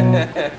Yeah.